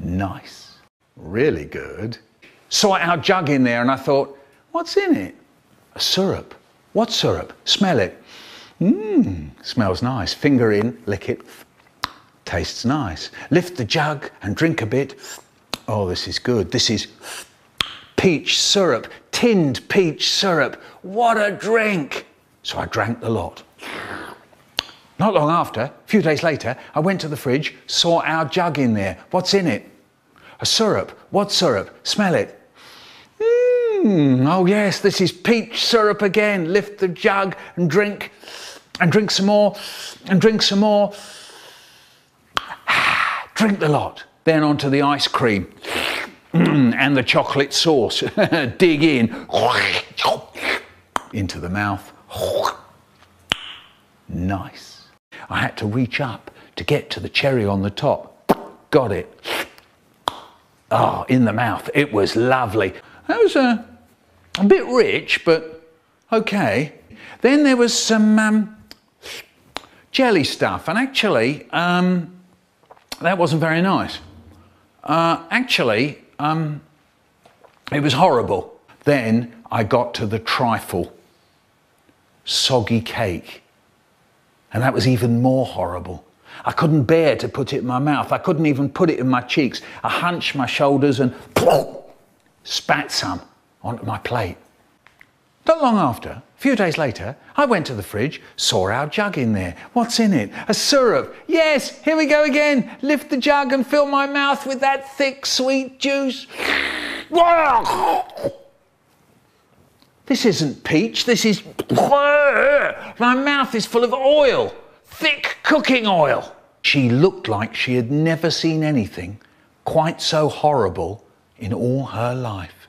Nice. Really good. Saw our jug in there and I thought, what's in it? A syrup. What syrup? Smell it. Mmm, smells nice. Finger in, lick it. Tastes nice. Lift the jug and drink a bit. Oh, this is good. This is peach syrup, tinned peach syrup. What a drink! So I drank the lot. Not long after, a few days later, I went to the fridge, saw our jug in there. What's in it? A syrup. What syrup? Smell it. Mmm, oh yes, this is peach syrup again. Lift the jug and drink, and drink some more, and drink some more. drink the lot. Then onto the ice cream mm, and the chocolate sauce. Dig in into the mouth. Nice. I had to reach up to get to the cherry on the top. Got it. Oh, in the mouth. It was lovely. That was a, a bit rich, but okay. Then there was some um, jelly stuff, and actually, um, that wasn't very nice. Uh, actually, um, it was horrible. Then I got to the trifle, soggy cake, and that was even more horrible. I couldn't bear to put it in my mouth. I couldn't even put it in my cheeks. I hunched my shoulders and spat some onto my plate. Not long after, a few days later, I went to the fridge, saw our jug in there. What's in it? A syrup. Yes, here we go again. Lift the jug and fill my mouth with that thick, sweet juice. This isn't peach, this is. My mouth is full of oil, thick cooking oil. She looked like she had never seen anything quite so horrible in all her life.